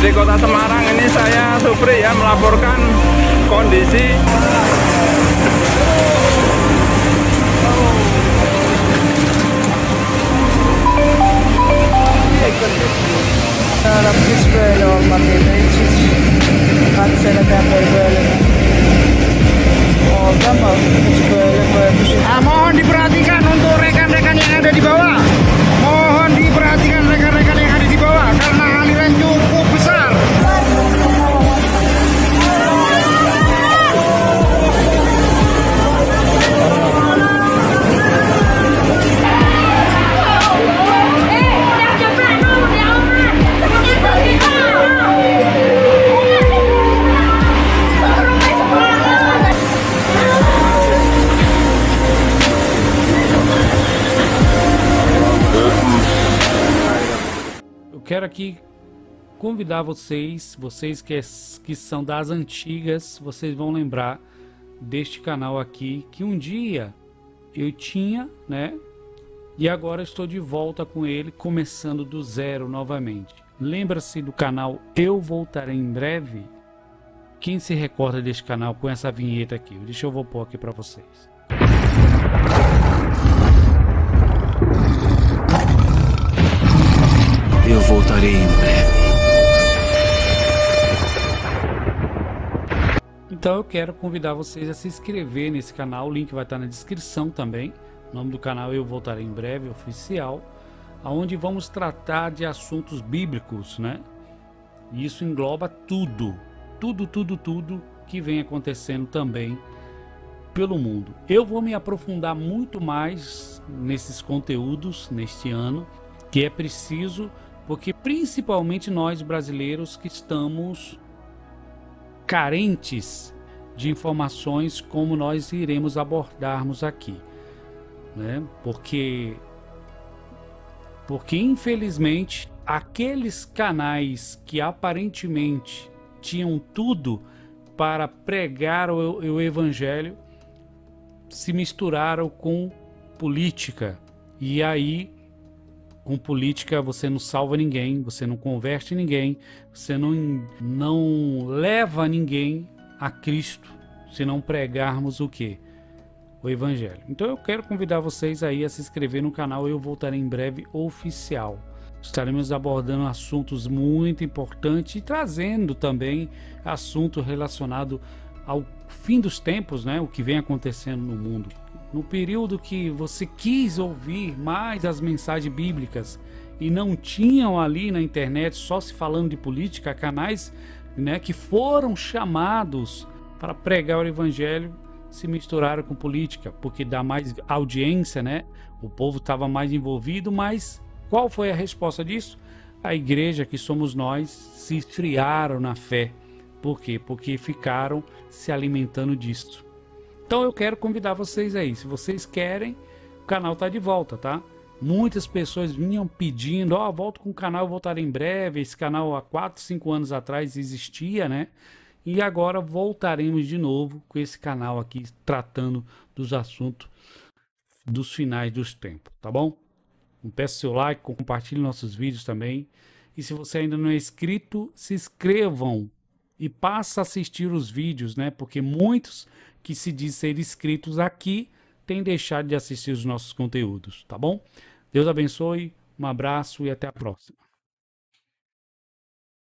dari kota Semarang ini saya Supri ya melaporkan kondisi. Täällä Pittsburgh quero aqui convidar vocês, vocês que, que são das antigas, vocês vão lembrar deste canal aqui que um dia eu tinha, né? E agora estou de volta com ele, começando do zero novamente. Lembra-se do canal Eu Voltarei em Breve? Quem se recorda deste canal com essa vinheta aqui? Deixa eu vou pôr aqui para vocês. Voltarei em breve. Então eu quero convidar vocês a se inscrever nesse canal, o link vai estar na descrição também. O nome do canal eu voltarei em breve, oficial, aonde vamos tratar de assuntos bíblicos, né? E isso engloba tudo, tudo, tudo, tudo que vem acontecendo também pelo mundo. Eu vou me aprofundar muito mais nesses conteúdos neste ano, que é preciso, porque principalmente nós brasileiros que estamos carentes de informações como nós iremos abordarmos aqui, né? Porque porque infelizmente aqueles canais que aparentemente tinham tudo para pregar o, o evangelho se misturaram com política e aí com política você não salva ninguém, você não converte ninguém, você não, não leva ninguém a Cristo se não pregarmos o que? O Evangelho. Então eu quero convidar vocês aí a se inscrever no canal Eu Voltarei em Breve Oficial. Estaremos abordando assuntos muito importantes e trazendo também assunto relacionado ao fim dos tempos, né? O que vem acontecendo no mundo no período que você quis ouvir mais as mensagens bíblicas e não tinham ali na internet só se falando de política, canais né, que foram chamados para pregar o evangelho se misturaram com política, porque dá mais audiência, né? O povo estava mais envolvido, mas qual foi a resposta disso? A igreja, que somos nós, se esfriaram na fé. Por quê? Porque ficaram se alimentando disso. Então eu quero convidar vocês aí. Se vocês querem, o canal tá de volta, tá? Muitas pessoas vinham pedindo, ó, oh, volto com o canal, voltar em breve. Esse canal há 4, 5 anos atrás existia, né? E agora voltaremos de novo com esse canal aqui tratando dos assuntos dos finais dos tempos, tá bom? Peço seu like, compartilhe nossos vídeos também. E se você ainda não é inscrito, se inscrevam e passa a assistir os vídeos, né? Porque muitos que se diz ser inscritos aqui têm deixado de assistir os nossos conteúdos, tá bom? Deus abençoe, um abraço e até a próxima.